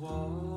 wall.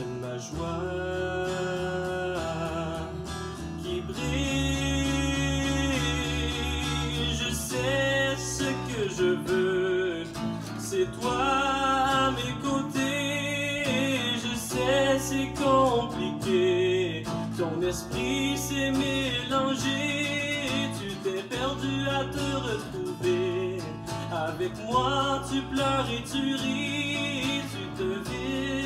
C'est ma joie qui brille. Je sais ce que je veux, c'est toi à mes côtés. Je sais c'est compliqué, ton esprit s'est mélangé. Tu t'es perdu à te retrouver. Avec moi, tu pleures et tu ris, tu te cœur.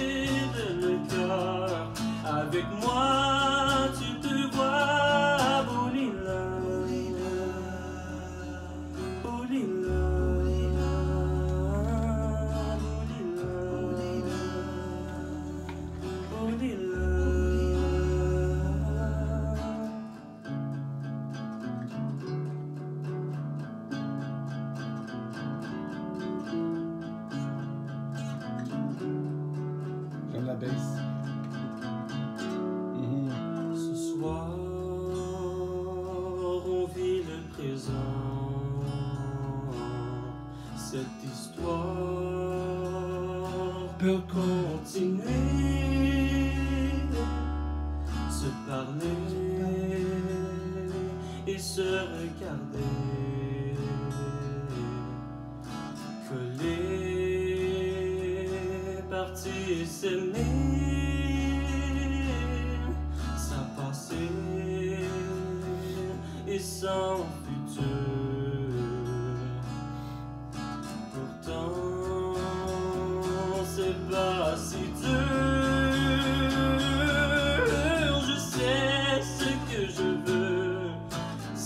Moi, tu te vois. Boulila. Boulila. J'aime la. Cette histoire peut continuer. Se parler et se regarder. Coller, partir, s'aimer sans passé et sans futur.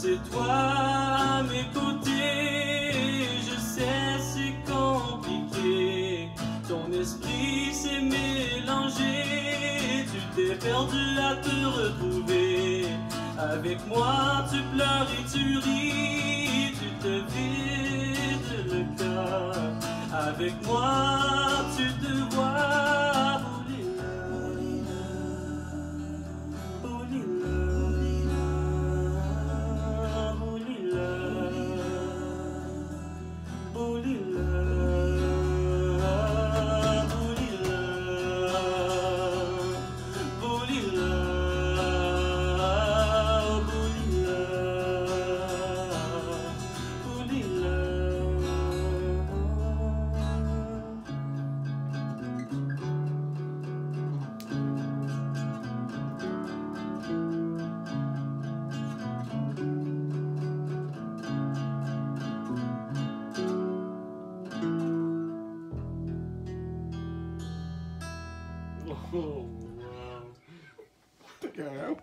C'est toi à mes côtés. Je sais c'est compliqué, ton esprit s'est mélangé. Tu t'es perdu à te retrouver. Avec moi, tu pleures et tu ris, tu te vides le cœur. Avec moi, Oh, wow.